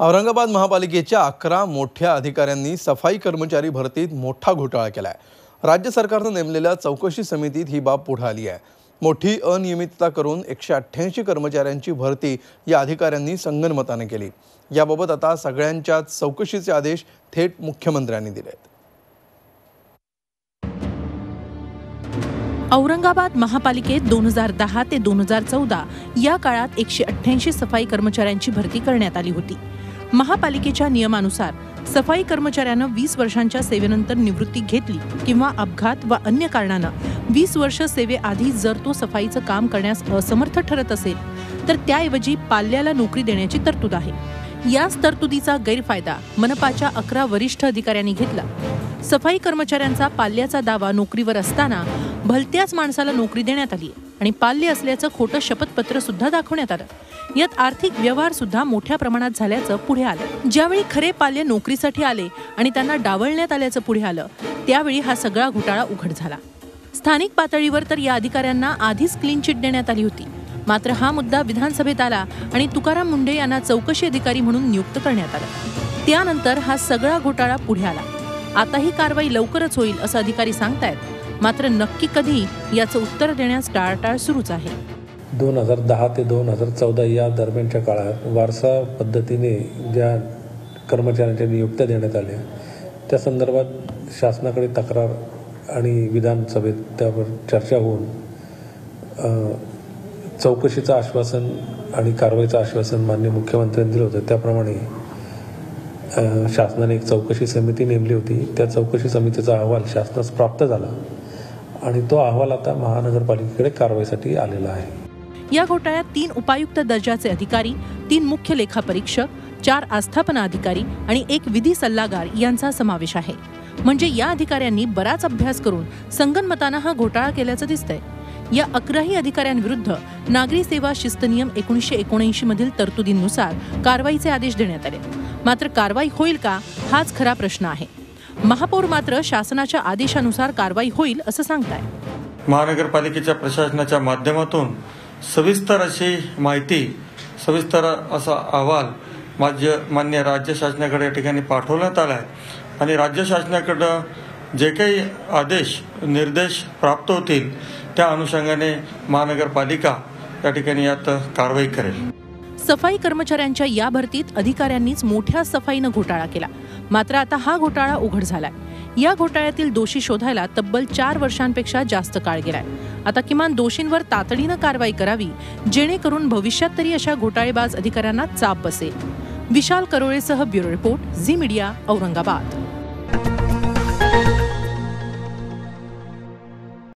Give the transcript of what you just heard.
औरंगाबाद महापालिकेच्या अकरा मोठ्या अधिकाऱ्यांनी सफाई कर्मचारी भरतीत मोठा घोटाळा केला आहे राज्य सरकारनं नेमलेल्या चौकशी समितीत ही बाब पुढे आली आहे. मोठी अनियमितता करून एकशे अठ्ठ्याऐंशी कर्मचाऱ्यांची भरती या अधिकाऱ्यांनी संगनमताने केली. याबाबत आता सगळ्यांच्या चौकशीचे आदेश थेट मुख्यमंत्र्यांनी दिले आहेत औरंगाबाद महापालिकेत दोन हजार दहा ते दोन हजार चौदा या काळात एकशे अठ्ठ्याऐंशी सफाई कर्मचाऱ्यांची भरती करण्यात आली होती. महापालिकेच्या नियमानुसार सफाई कर्मचाऱ्यानं वीस वर्षांच्या सेवेनंतर निवृत्ती घेतली किंवा अपघात वा अन्य कारणानं वीस वर्ष सेवेआधी जर तो सफाईचं काम करण्यास असमर्थ ठरत असेल तर त्याऐवजी पाल्याला नोकरी देण्याची तरतूद आहे. याच तरतुदीचा गैरफायदा मनपाच्या अकरा वरिष्ठ अधिकाऱ्यांनी घेतला. सफाई कर्मचाऱ्यांचा पाल्याचा दावा नोकरीवर असताना भलत्याच माणसाला नोकरी देण्यात आली आणि पाल्य असल्याचं खोटं शपथपत्र सुद्धा दाखवण्यात आलं. यात आर्थिक व्यवहार सुद्धा मोठ्या प्रमाणात झाल्याचं पुढे आलं. ज्यावेळी खरे पाल्य नोकरीसाठी आले आणि त्यांना डावलण्यात आल्याचं पुढे आलं त्यावेळी हा सगळा घोटाळा उघड झाला. स्थानिक पातळीवर तर या अधिकाऱ्यांना आधीच क्लीन चिट देण्यात आली होती. मात्र हा मुद्दा विधानसभेत आला आणि तुकाराम मुंडे यांना चौकशी अधिकारी म्हणून नियुक्त करण्यात आलं. त्यानंतर हा सगळा घोटाळा पुढे आला. आता ही कारवाई लवकरच होईल असं अधिकारी सांगतायत. मात्र नक्की कधी याचं उत्तर देण्यास टाळटाळ सुरूच आहे. दोन हजार दहा ते दोन हजार चौदा या दरम्यानच्या काळात वारसा पद्धतीने ज्या कर्मचाऱ्यांच्या नियुक्त्या देण्यात आल्या त्या संदर्भात शासनाकडे तक्रार आणि विधानसभेत त्यावर चर्चा होऊन चौकशीचं आश्वासन आणि कारवाईचं आश्वासन मान्य मुख्यमंत्र्यांनी दिलं होतं. त्याप्रमाणे शासनाने एक चौकशी समिती नेमली होती. त्या चौकशी समितीचा अहवाल शासनास प्राप्त झाला. आणि तो अहवाल आता महानगरपालिकेकडे कारवाईसाठी आलेला आहे. या घोटाळ्यात तीन उपायुक्त दर्जाचे अधिकारी तीन मुख्य लेखापरीक्षक चार आस्थापना अधिकारी आणि एक विधी सल्लागार यांचा समावेश आहे. म्हणजे या अधिकाऱ्यांनी बराच अभ्यास करून संगनमतानं हा घोटाळा केल्याचं दिसतंय. या अकराही अधिकाऱ्यांविरुद्ध नागरी सेवा शिस्त नियम एकोणीसशे एकोणऐंशी मधील तरतुदींनुसार कारवाईचे आदेश देण्यात आले. मात्र कारवाई होईल का हाच खरा प्रश्न आहे. महापौर मात्र शासनाच्या आदेशानुसार कारवाई होईल असं सांगताय. महानगरपालिकेच्या प्रशासनाच्या माध्यमातून सविस्तर अशी माहिती सविस्तर असा अहवाल माझ्य मान्य राज्य शासनाकडे या ठिकाणी पाठवण्यात आला आहे आणि राज्य शासनाकडं जे काही आदेश निर्देश प्राप्त होतील त्या अनुषंगाने महानगरपालिका या ठिकाणी यात कारवाई करेल. सफाई कर्मचाऱ्यांच्या या भरतीत अधिकाऱ्यांनीच मोठ्या सफाईनं घोटाळा केला. मात्र आता हा घोटाळा उघड झालाय. या घोटाळ्यातील दोषी शोधायला तब्बल चार वर्षांपेक्षा जास्त काळ गेलाय. आता किमान दोषींवर तातडीनं कारवाई करावी जेणेकरून भविष्यात तरी अशा घोटाळेबाज अधिकाऱ्यांना चाप बसेल. Vishal करोळेसह bureau report Zee Media Aurangabad.